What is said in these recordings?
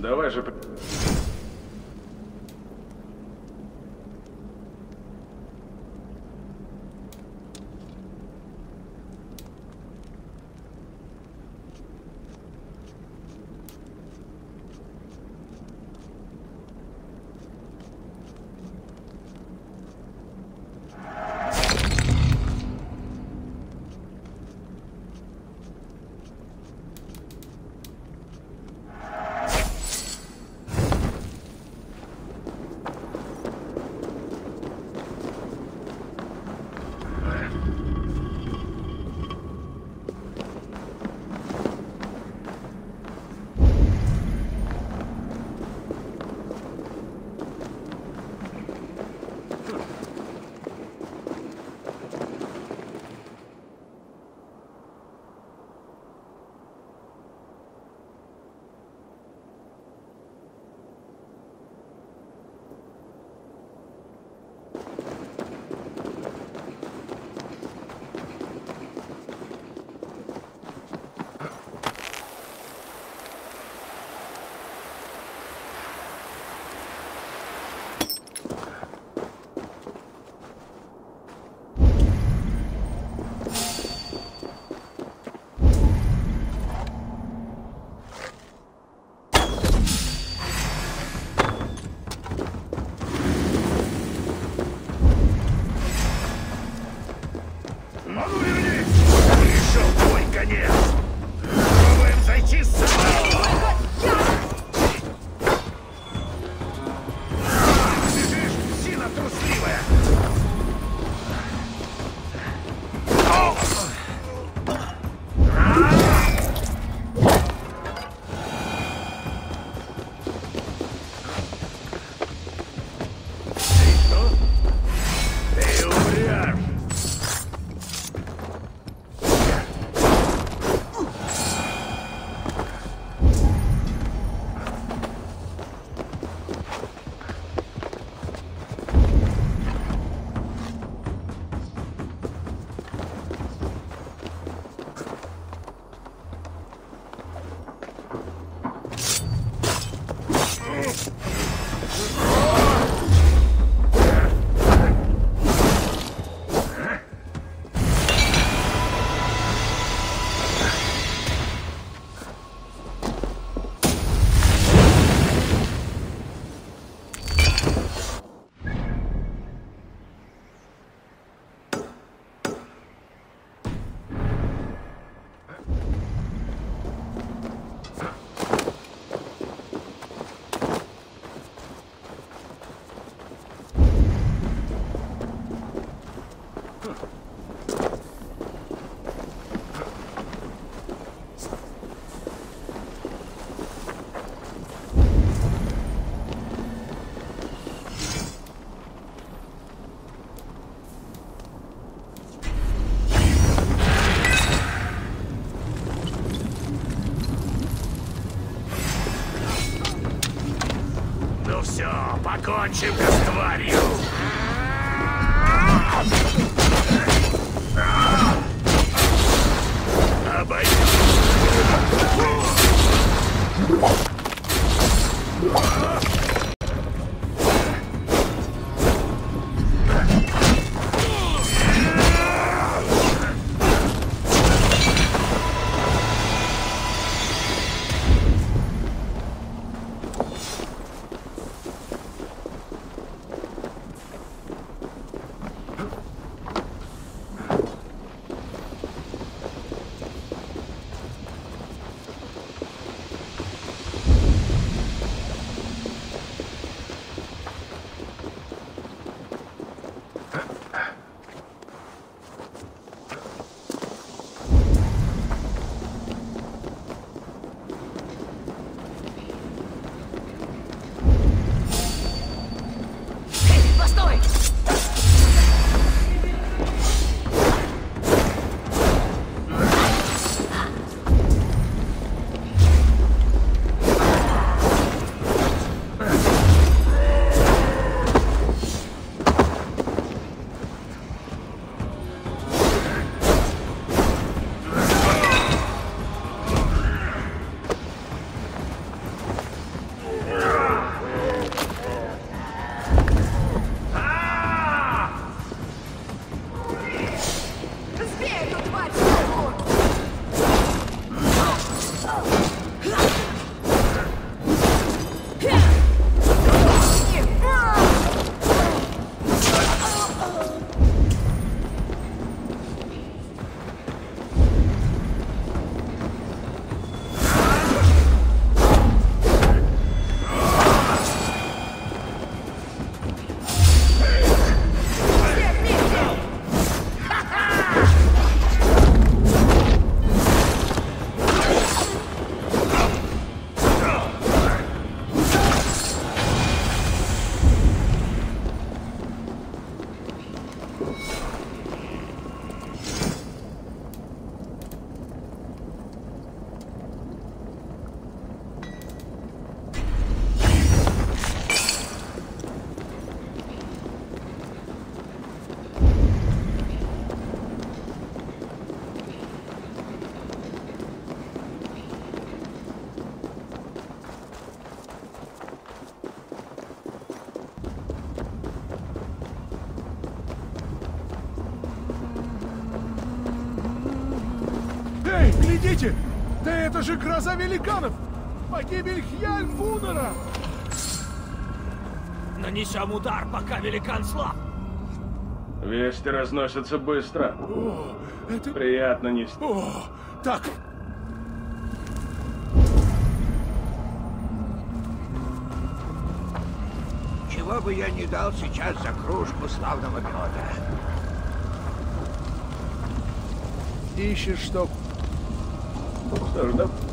Давай же... покончим-ка с Глядите! Да это же гроза великанов! Погибель Хьяльфунера! Нанесем удар, пока великан слаб. Вести разносятся быстро. О, это... Приятно нести. О, так, Чего бы я не дал сейчас за кружку славного меда. ищешь что? Что ж,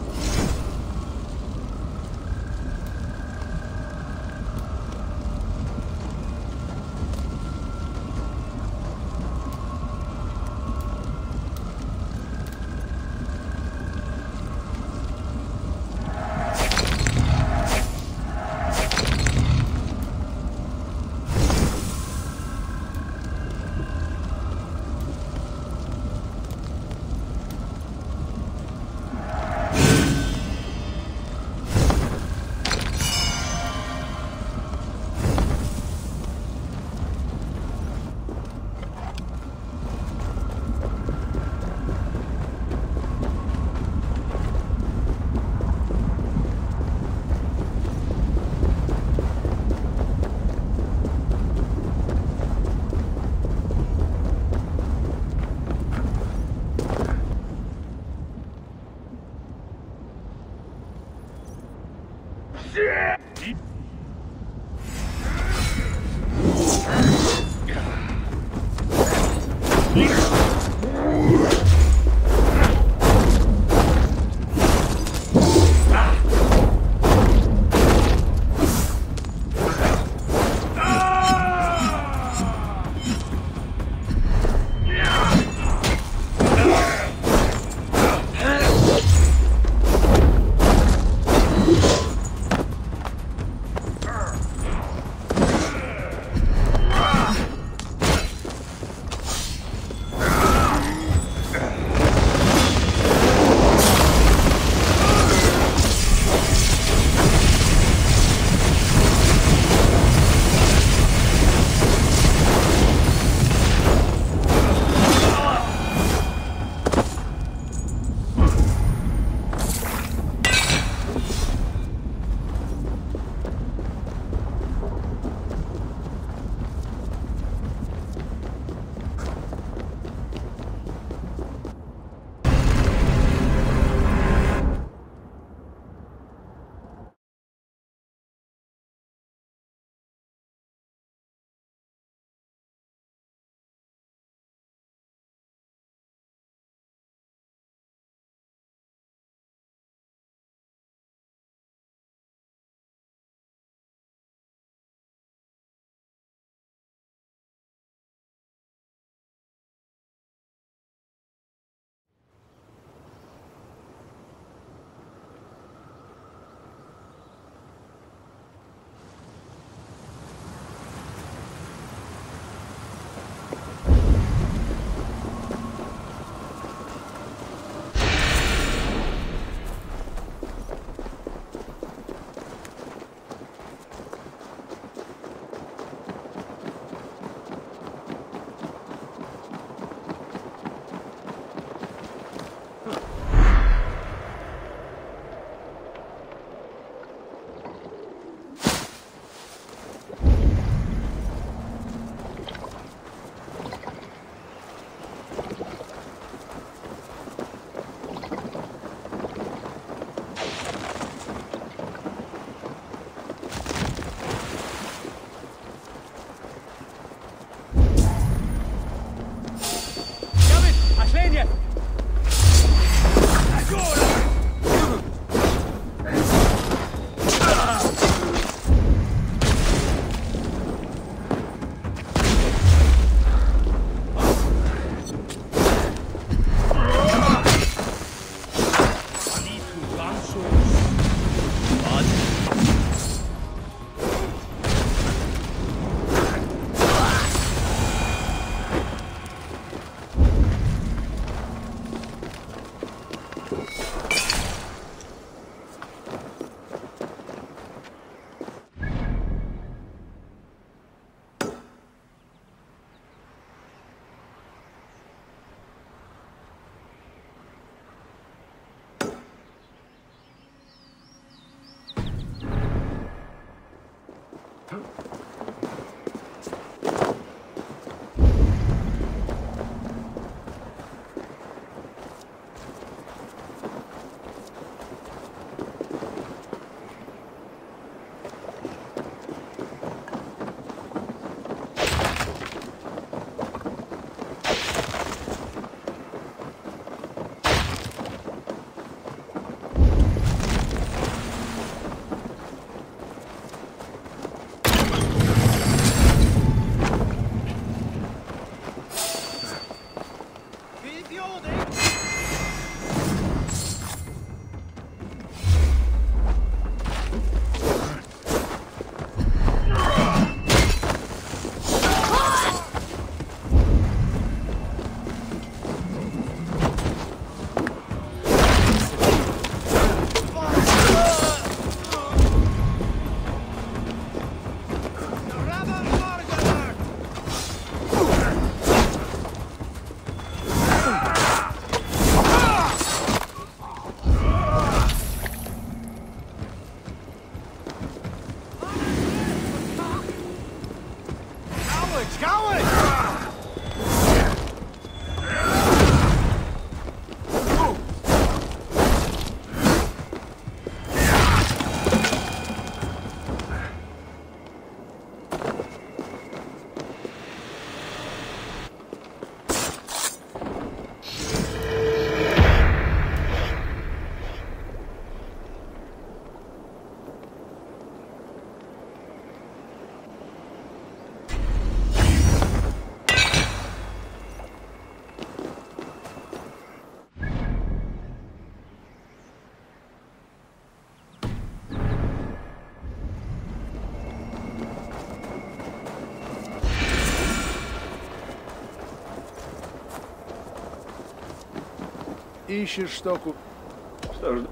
да... Ищешь штуку. Что ж,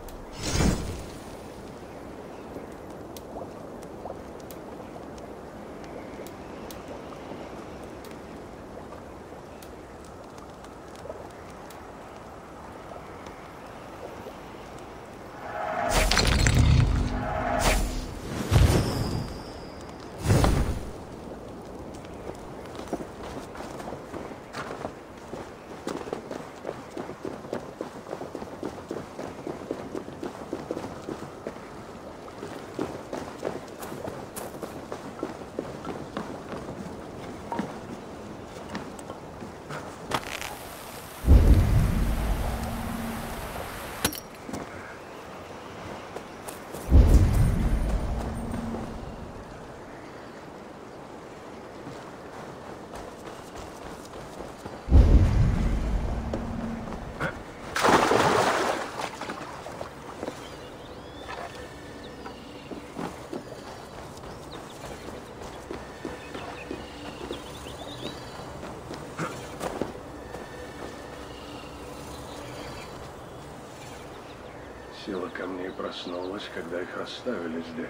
Сила камней проснулась, когда их расставили здесь.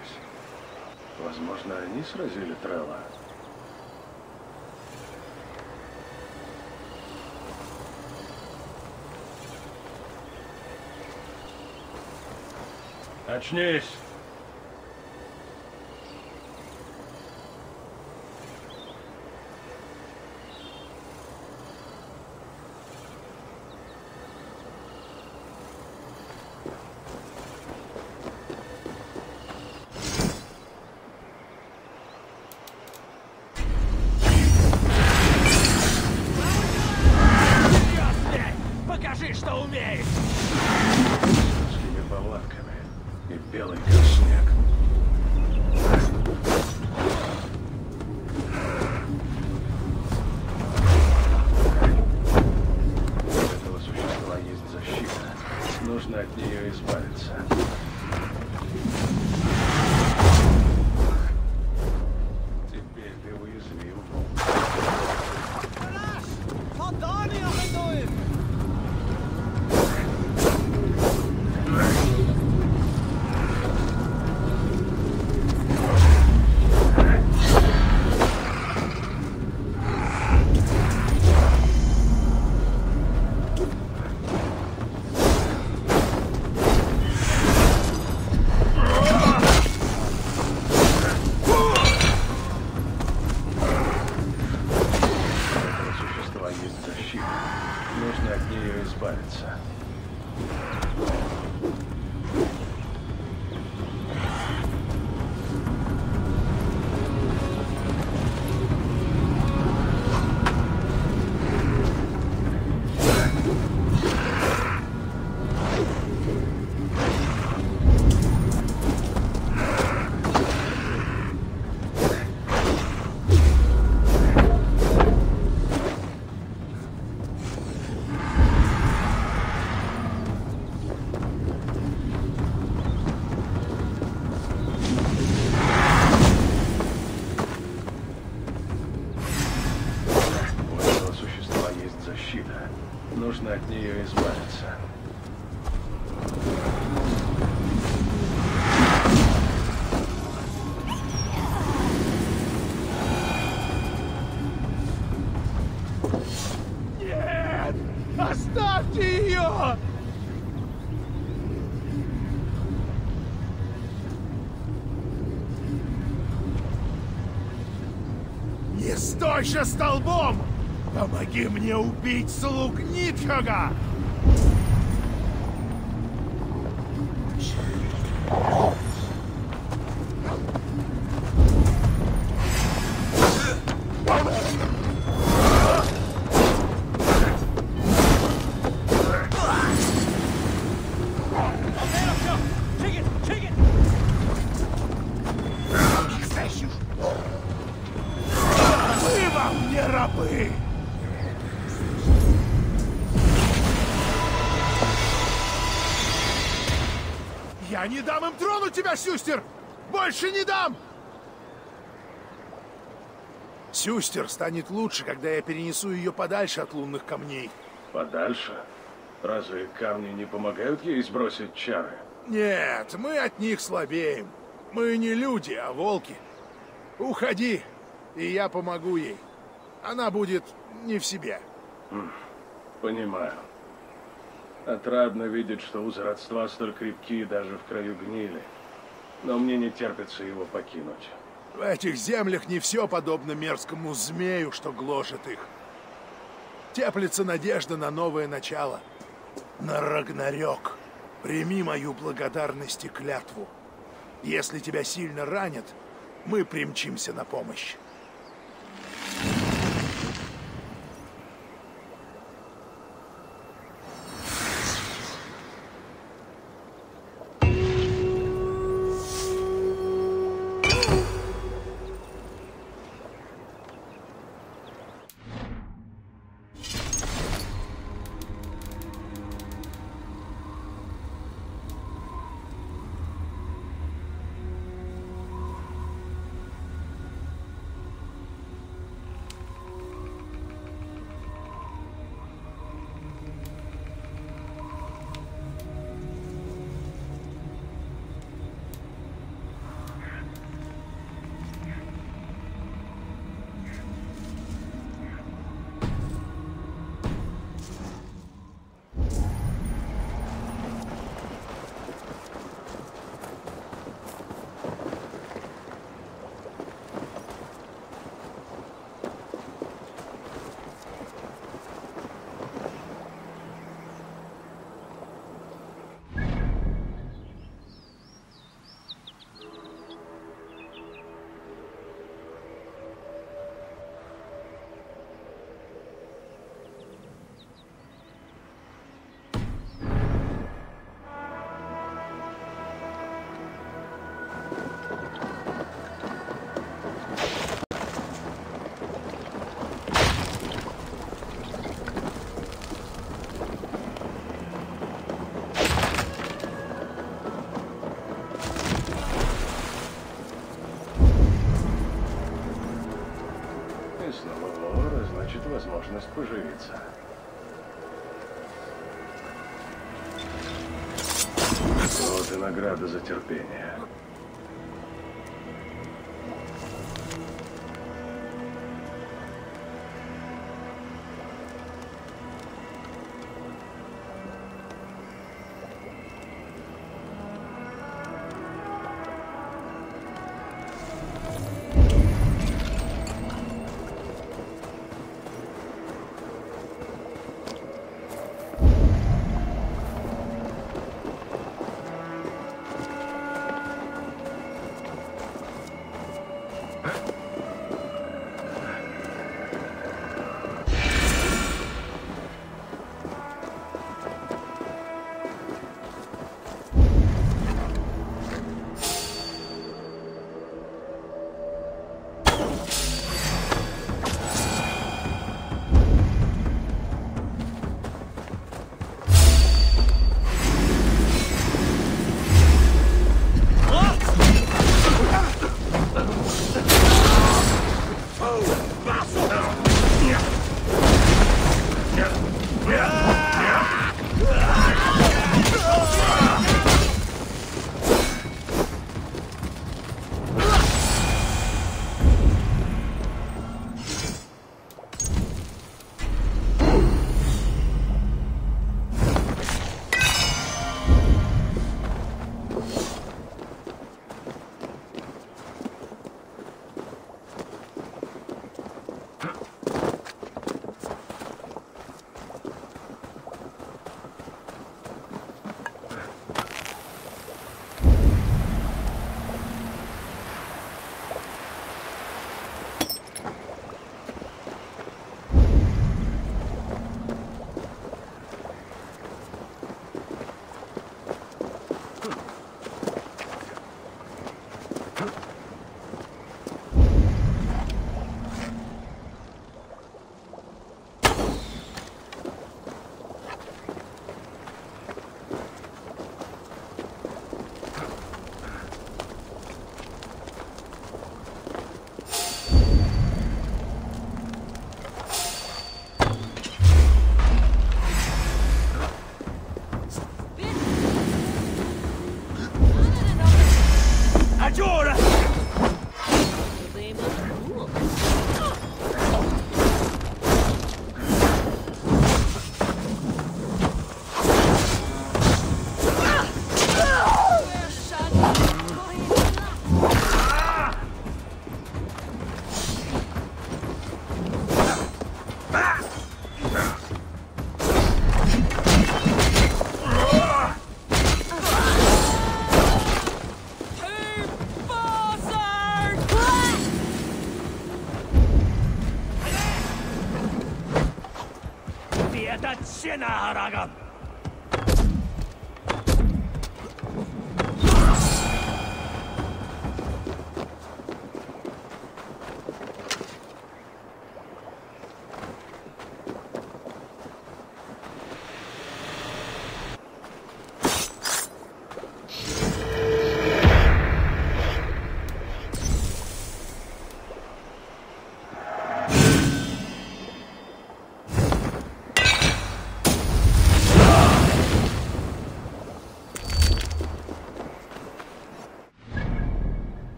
Возможно, они сразили Трелла. Очнись! Стойся столбом! Помоги мне убить слуг Нитхага! Я не дам им тронуть тебя, Сюстер! Больше не дам! Сюстер станет лучше, когда я перенесу ее подальше от лунных камней. Подальше? Разве камни не помогают ей сбросить чары? Нет, мы от них слабеем. Мы не люди, а волки. Уходи, и я помогу ей. Она будет не в себе. Понимаю. Отрадно видеть, что узы родства столь крепки даже в краю гнили. Но мне не терпится его покинуть. В этих землях не все подобно мерзкому змею, что гложет их. Теплится надежда на новое начало. На Рагнарёк. Прими мою благодарность и клятву. Если тебя сильно ранят, мы примчимся на помощь. Поживиться. Вот и награда за терпение. な腹が。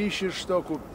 Ищешь что купить?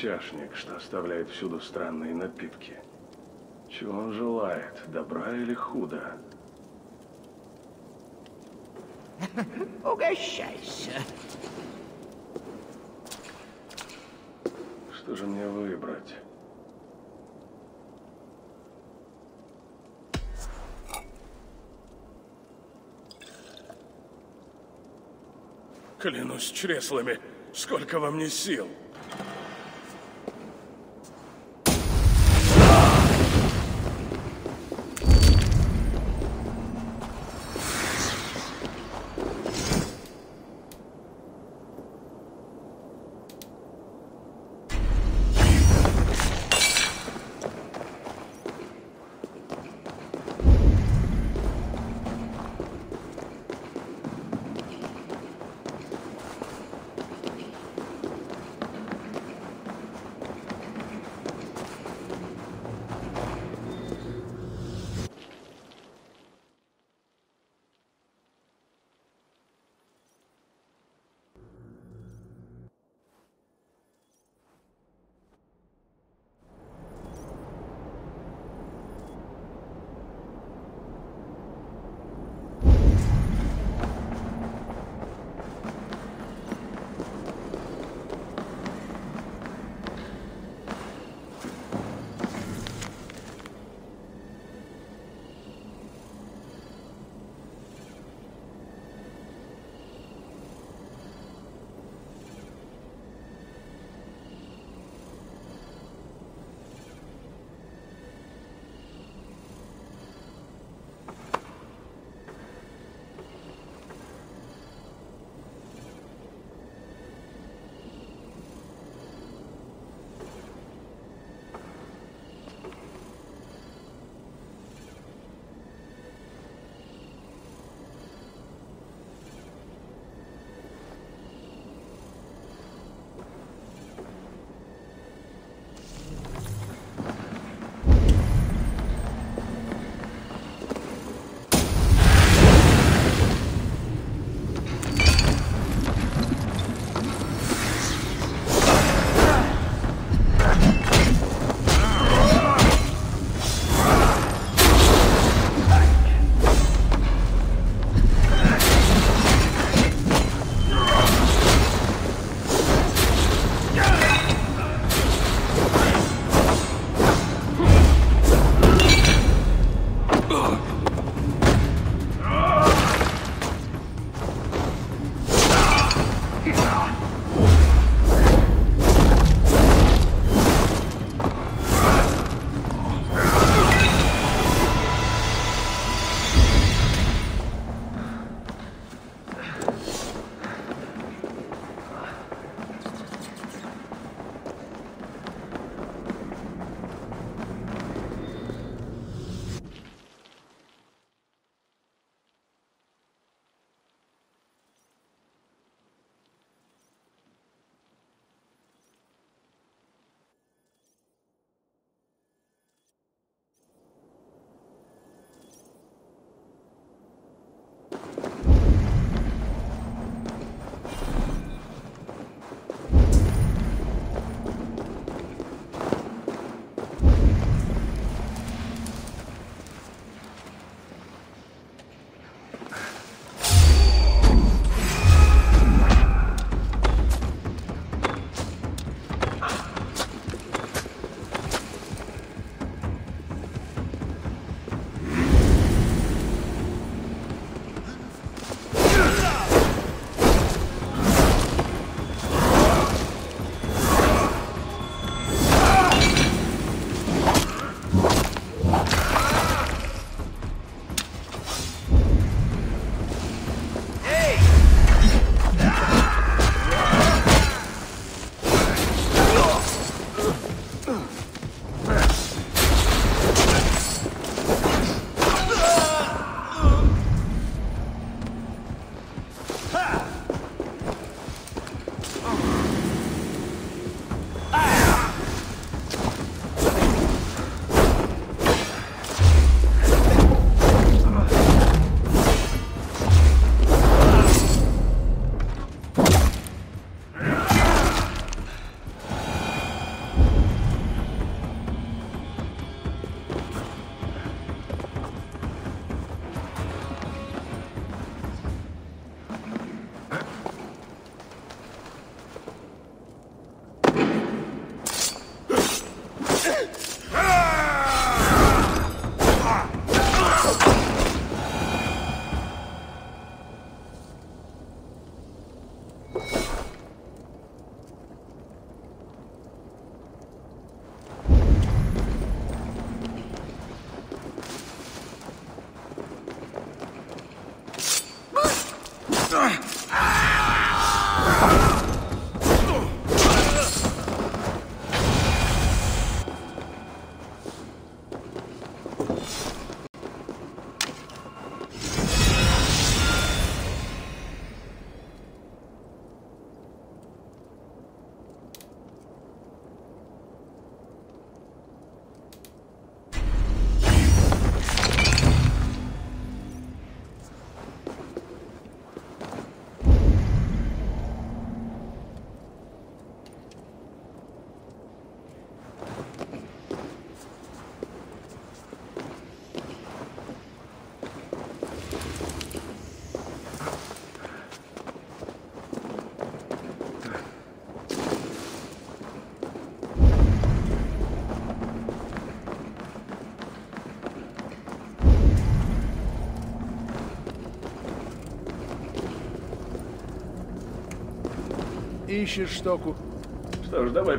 Чашник, что оставляет всюду странные напитки? Чего он желает, добра или худа? Угощайся. Что же мне выбрать? Клянусь чреслами, сколько во мне сил. Ищешь штоку? Что ж, давай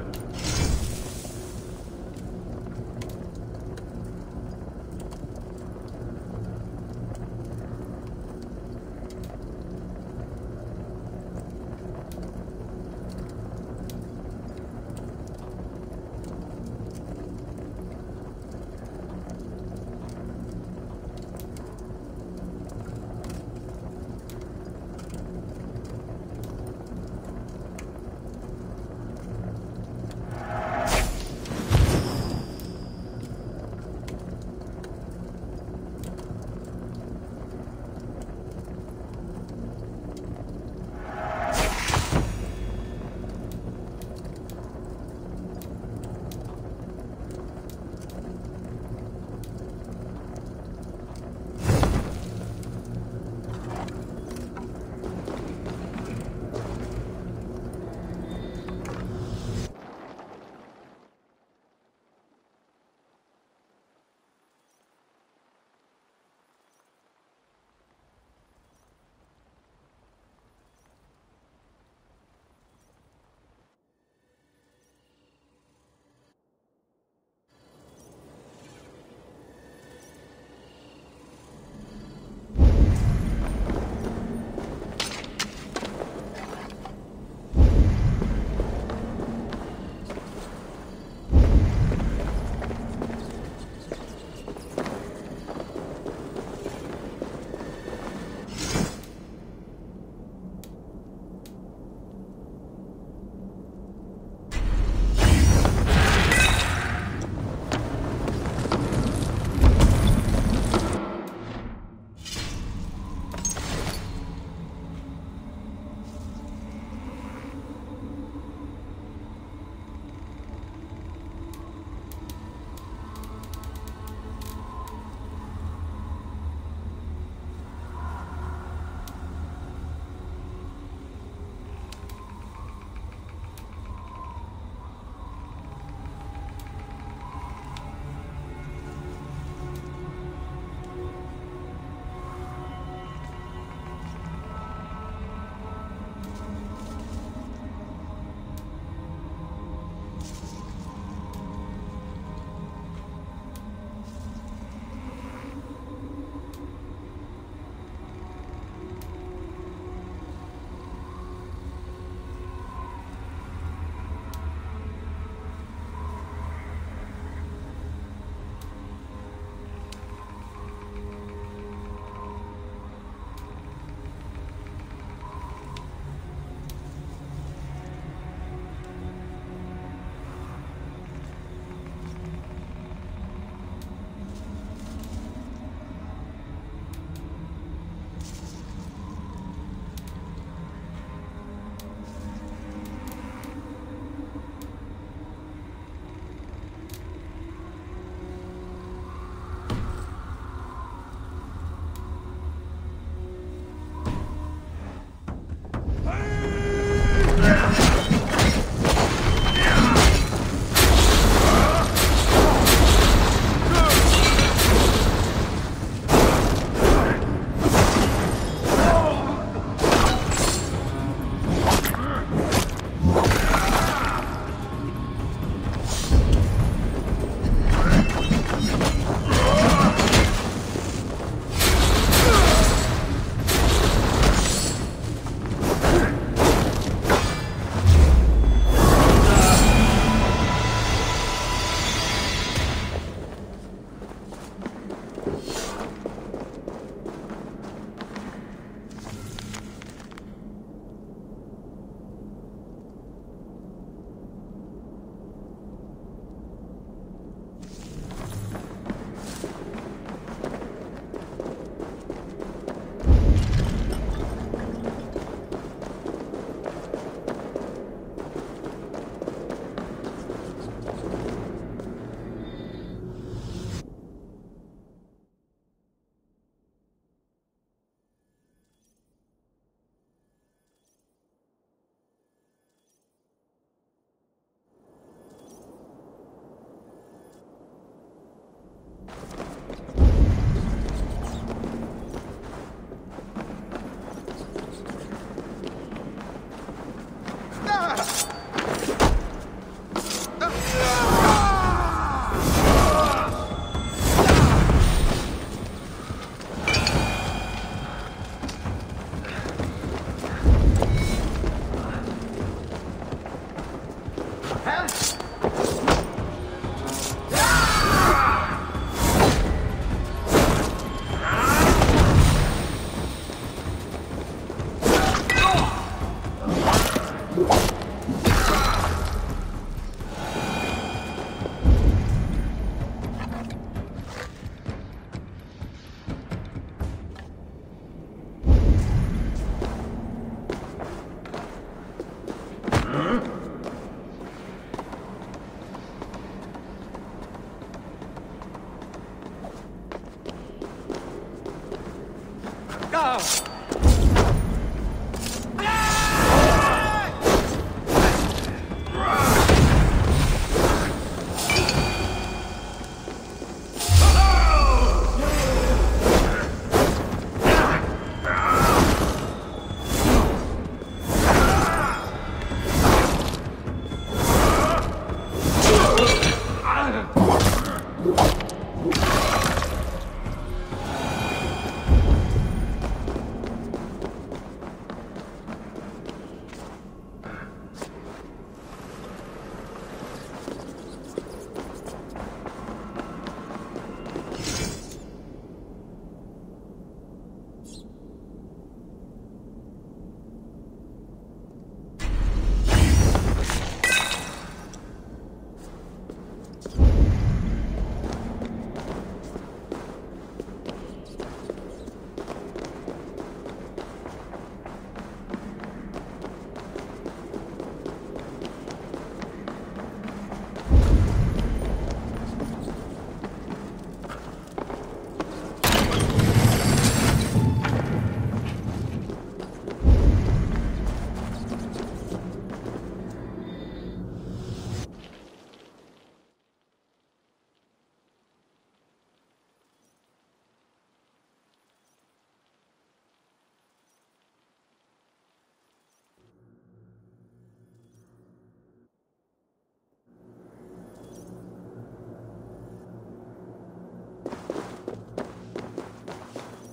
Help!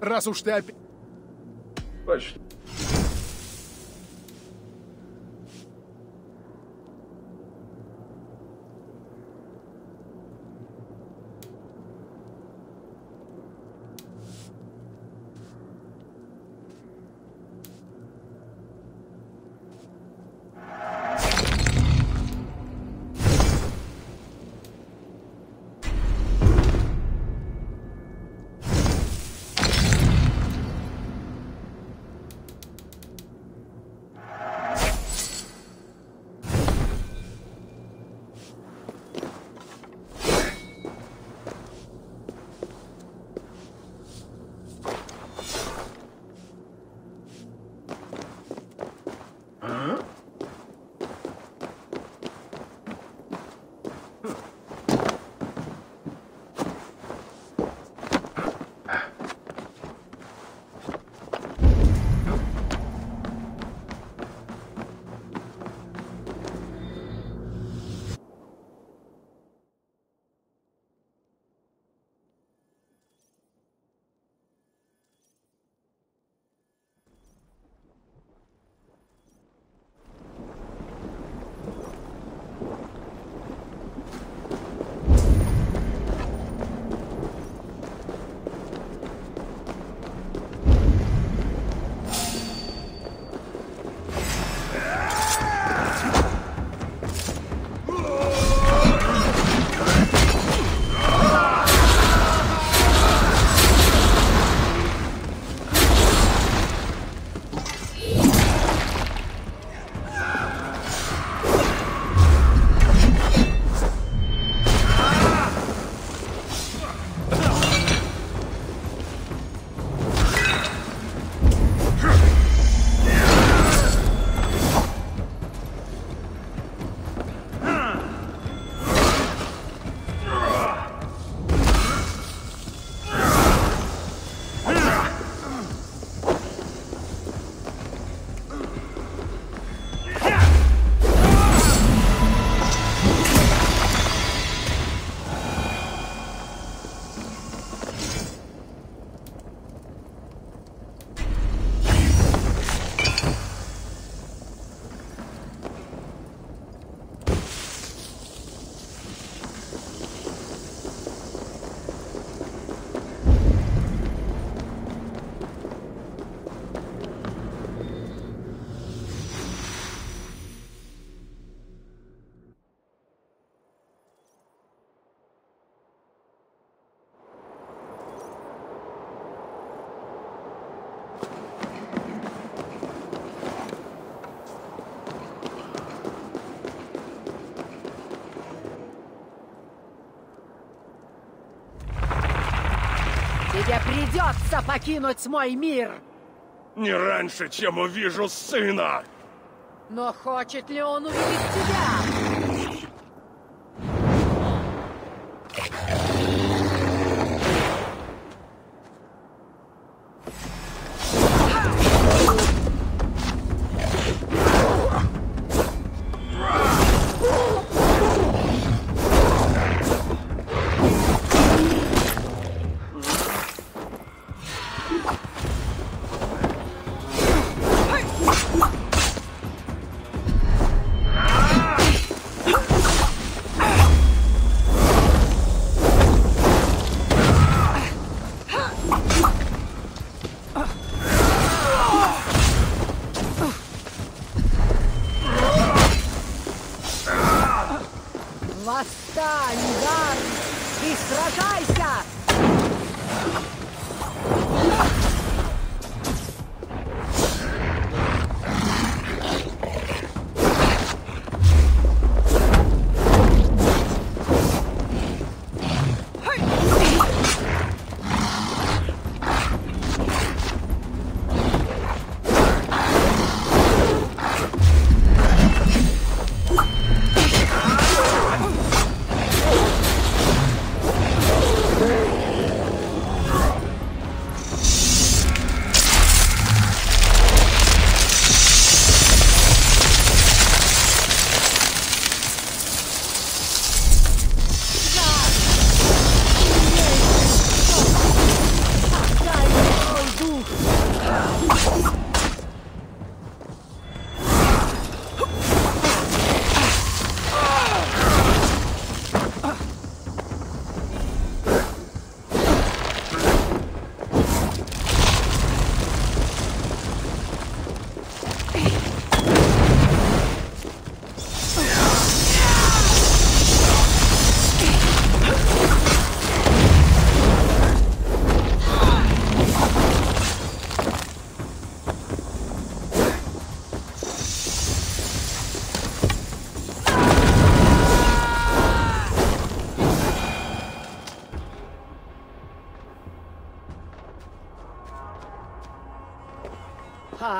Раз уж ты опять... придется покинуть мой мир! Не раньше, чем увижу сына! Но хочет ли он увидеть тебя?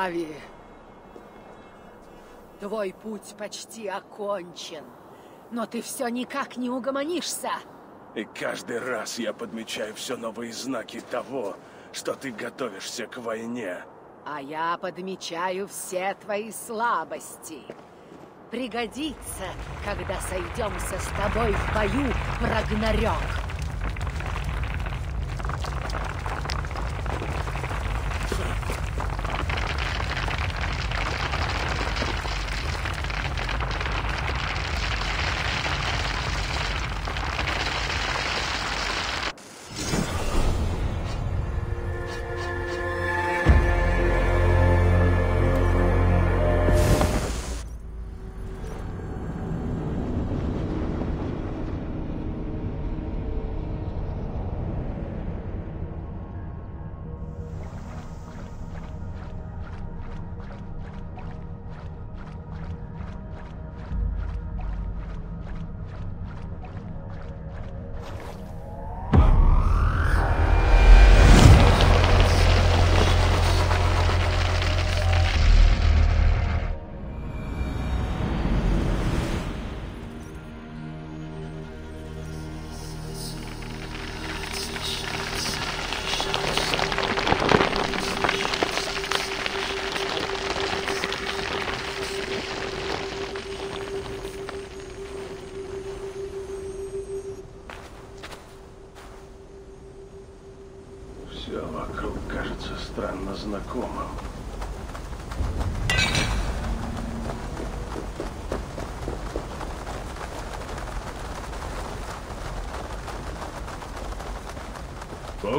Ави, твой путь почти окончен, но ты все никак не угомонишься. И каждый раз я подмечаю все новые знаки того, что ты готовишься к войне. А я подмечаю все твои слабости. Пригодится, когда сойдемся с тобой в бою в Рагнарёк.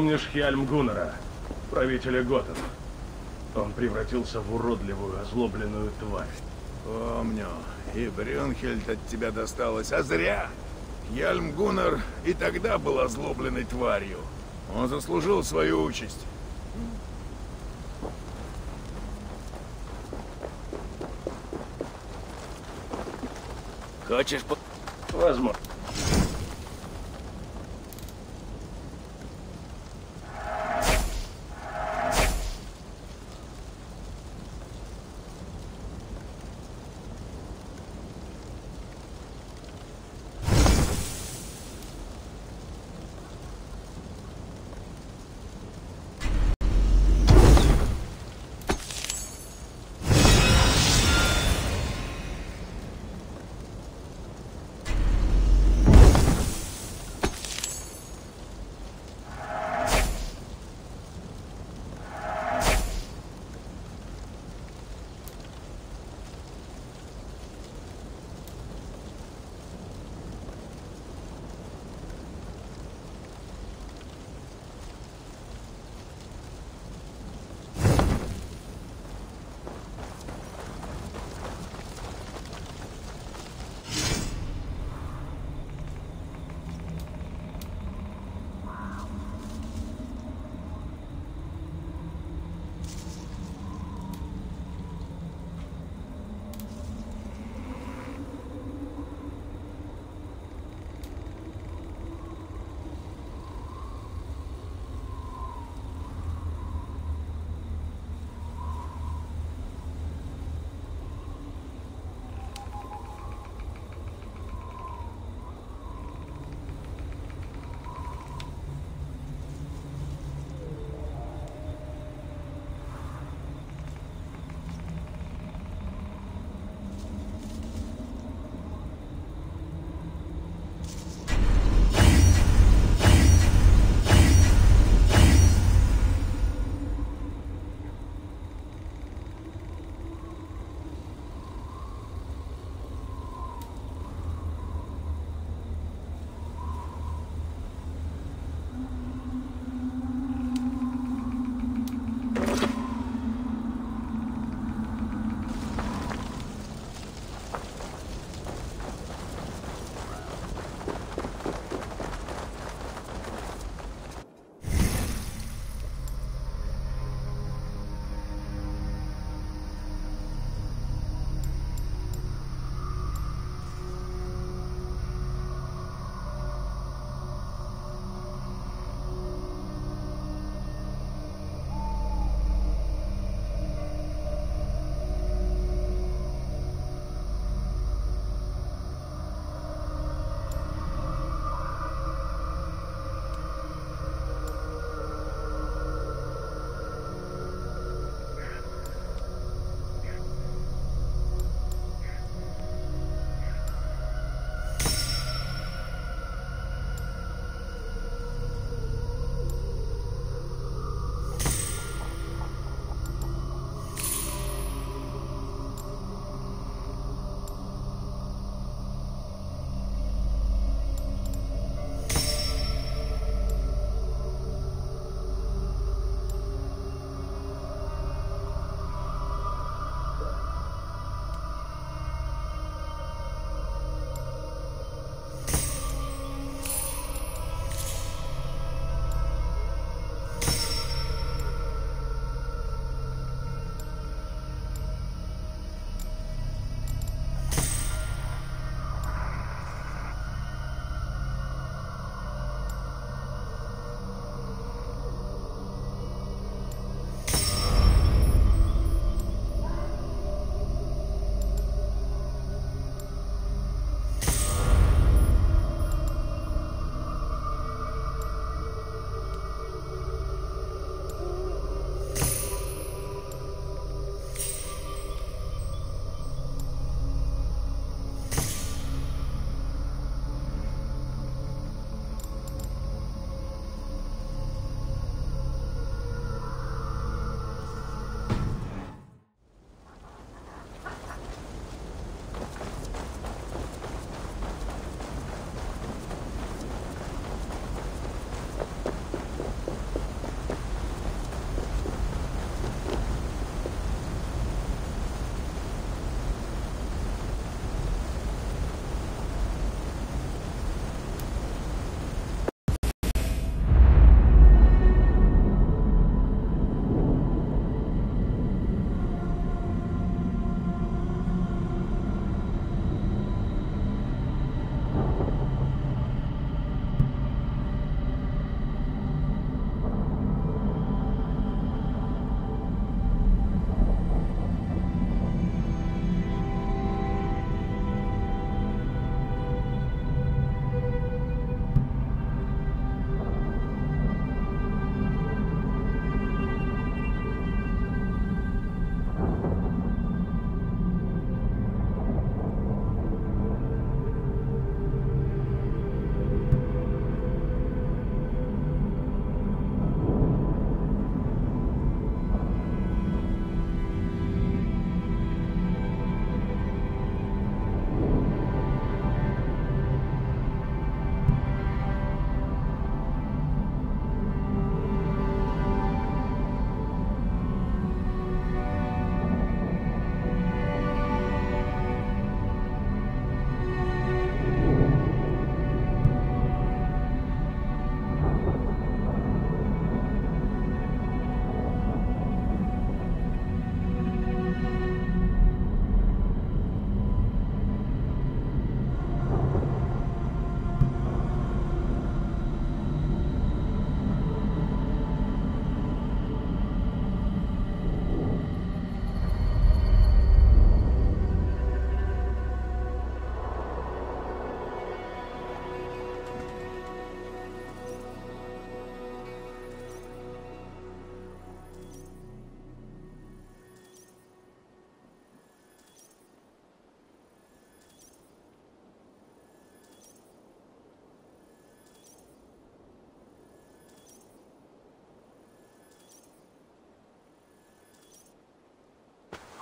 Помнишь Хьяльм Гуннера, правителя Готэм? Он превратился в уродливую, озлобленную тварь. Помню. И Брюнхельд от тебя досталось, а зря. Яльм Гуннар и тогда был озлобленной тварью. Он заслужил свою участь. Хочешь по... Возможно.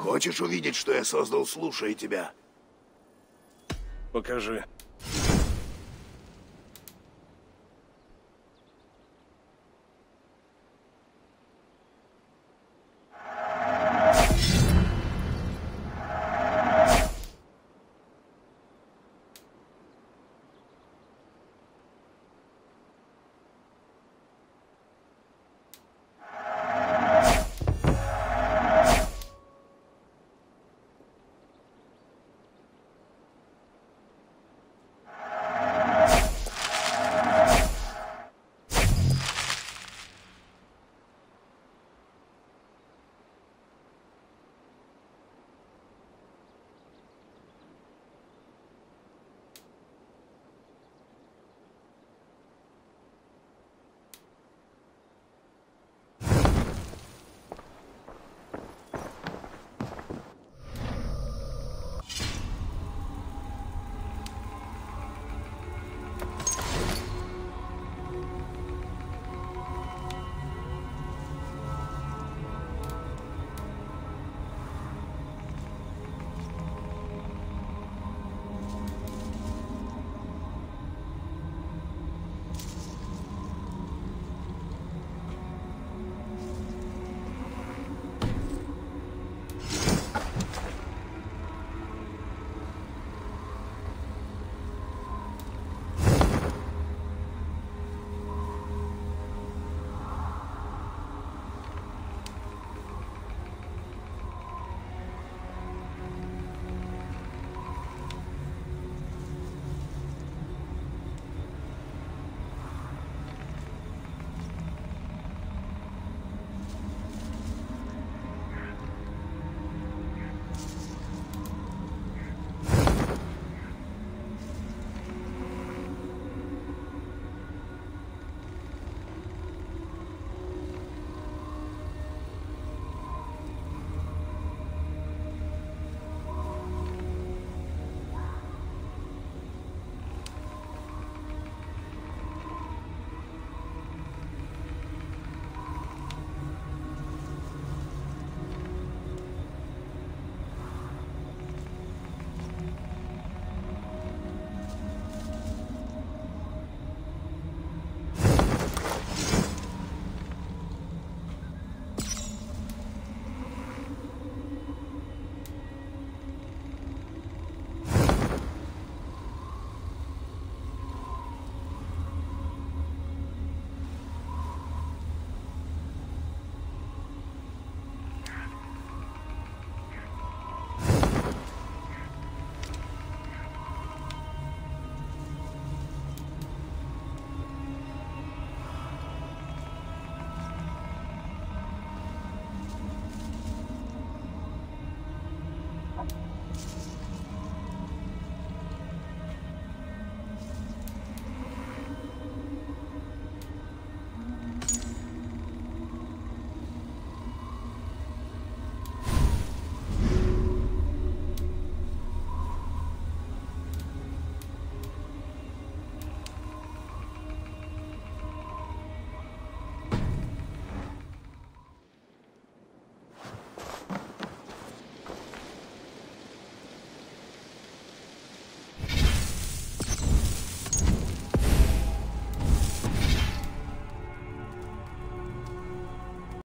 Хочешь увидеть, что я создал, слушая тебя? Покажи.